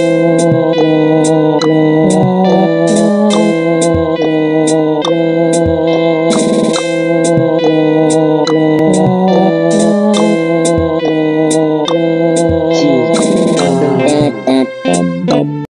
Oh.